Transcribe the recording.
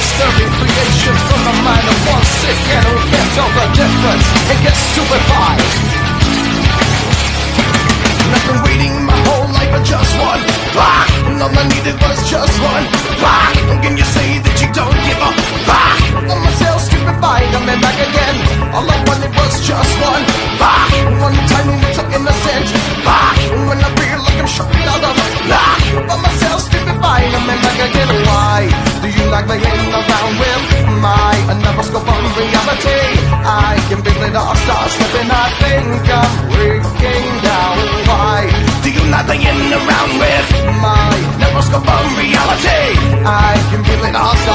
disturbing creation from the mind of one sick and who can't tell the difference and gets stupefied. And I've been waiting my whole life for just one rock, and all I needed was just one rock. Can you say that you don't give a rock? I myself stupefied, I'm back again. All I wanted was just one rock. One time we were so innocent rock, when I feel like I'm shot out of rock. By myself stupefied, I'm back again. Why? Playing around with my another on reality? I can feel it all start slipping. I think I'm breaking down. Why do you not playing around with my neuroscope on reality? I can feel it all.